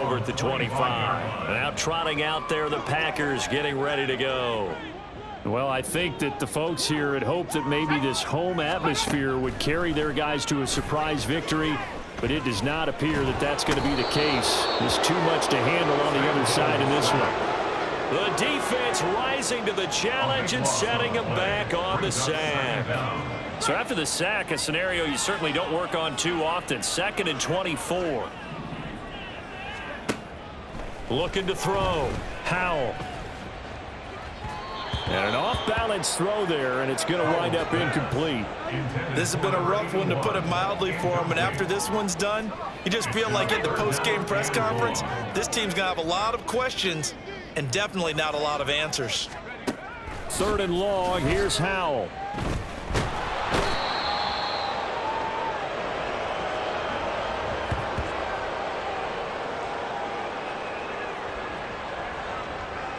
over at the 25. Now trotting out there, the Packers getting ready to go. Well, I think that the folks here had hoped that maybe this home atmosphere would carry their guys to a surprise victory, but it does not appear that that's going to be the case. There's too much to handle on the other side in this one. The defense rising to the challenge and setting him back on the sack. So after the sack, a scenario you certainly don't work on too often. Second and 24. Looking to throw. Howell. And an off-balance throw there, and it's going to wind up incomplete. This has been a rough one, to put it mildly, for him. And after this one's done, you just feel like at the post-game press conference, this team's going to have a lot of questions and definitely not a lot of answers. Third and long. Here's Howell.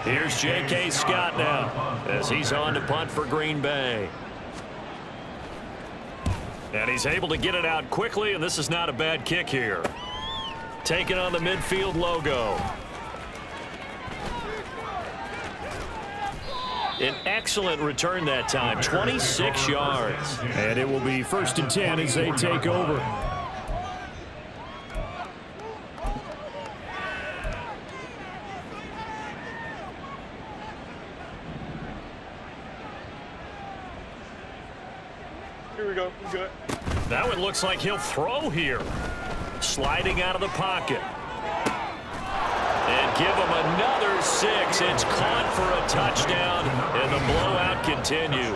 Here's J.K. Scott now as he's on to punt for Green Bay. And he's able to get it out quickly, and this is not a bad kick here. Taking on the midfield logo. An excellent return that time, 26 yards. And it will be first and 10 as they take over. Here we go. We're good. Now it looks like he'll throw here. Sliding out of the pocket. And give him another six. It's caught for a touchdown, and the blowout continues.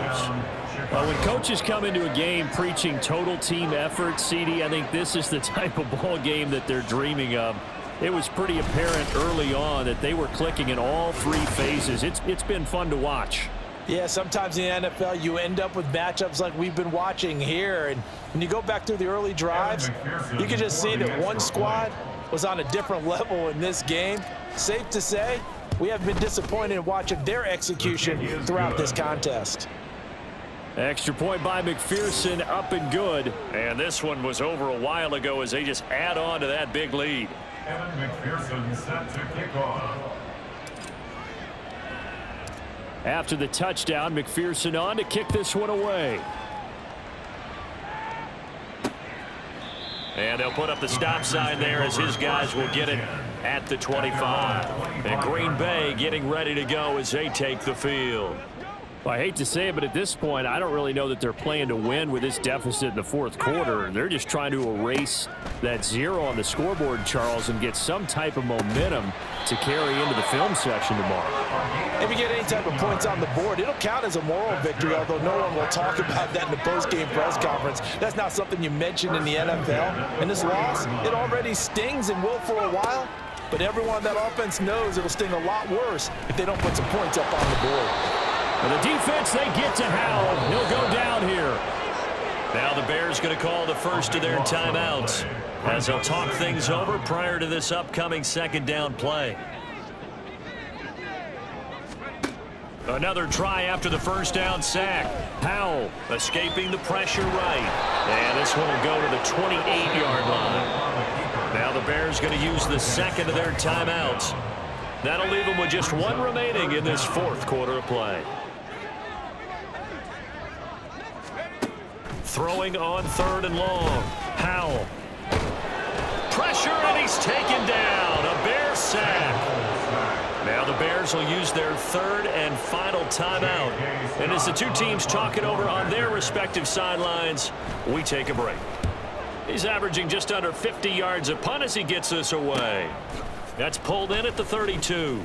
Well, when coaches come into a game preaching total team effort, CD, I think this is the type of ball game that they're dreaming of. It was pretty apparent early on that they were clicking in all three phases. It's It's been fun to watch. Yeah, sometimes in the NFL you end up with matchups like we've been watching here. And when you go back through the early drives, you can just see that one squad was on a different level in this game. Safe to say, we have been disappointed in watching their execution throughout this contest. Extra point by McPherson, up and good. And this one was over a while ago as they just add on to that big lead. Evan McPherson set to kick off. After the touchdown, McPherson on to kick this one away. And they'll put up the stop sign there as his guys will get it at the 25. And Green Bay getting ready to go as they take the field. Well, I hate to say it, but at this point, I don't really know that they're playing to win with this deficit in the fourth quarter. They're just trying to erase that zero on the scoreboard, Charles, and get some type of momentum to carry into the film section tomorrow. If you get any type of points on the board, it'll count as a moral victory, although no one will talk about that in the post-game press conference. That's not something you mention in the NFL. And this loss, it already stings and will for a while, but everyone on that offense knows it'll sting a lot worse if they don't put some points up on the board. And the defense, they get to Howell. He'll go down here. Now the Bears going to call the first of their timeouts as they'll talk things over prior to this upcoming second down play. Another try after the first down sack. Howell escaping the pressure right. And this one will go to the 28-yard line. Now the Bears going to use the second of their timeouts. That'll leave them with just one remaining in this fourth quarter of play. Throwing on third and long. Howell. Pressure, and he's taken down. A Bear sack. Now the Bears will use their third and final timeout. And as the two teams talk it over on their respective sidelines, we take a break. He's averaging just under 50 yards a punt as he gets this away. That's pulled in at the 32.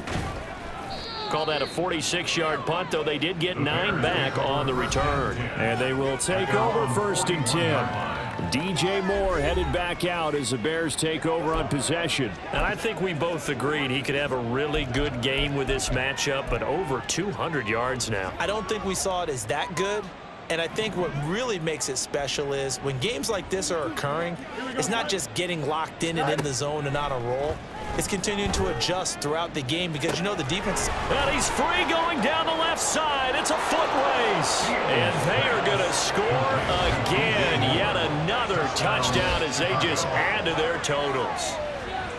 Call that a 46-yard punt, though they did get nine back on the return. And they will take over first and 10. DJ Moore headed back out as the Bears take over on possession. And I think we both agreed he could have a really good game with this matchup, but over 200 yards now. I don't think we saw it as that good. And I think what really makes it special is when games like this are occurring, it's not just getting locked in and in the zone and on a roll. It's continuing to adjust throughout the game because you know the defense. And he's free going down the left side. It's a foot race. And they are going to score again. Yet another touchdown as they just add to their totals.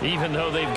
Even though they've got